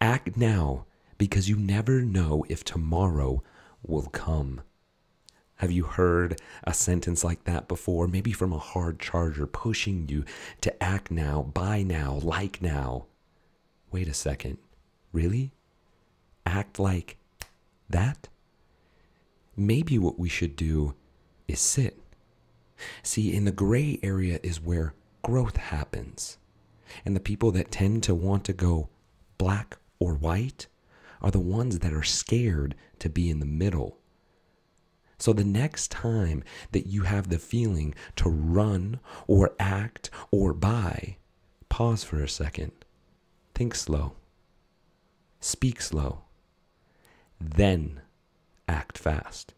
Act now because you never know if tomorrow will come. Have you heard a sentence like that before? Maybe from a hard charger pushing you to act now, buy now, like now. Wait a second. Really? Act like that? Maybe what we should do is sit. See, in the gray area is where growth happens. And the people that tend to want to go black or white are the ones that are scared to be in the middle. So the next time that you have the feeling to run or act or buy, pause for a second. Think slow. Speak slow. Then act fast.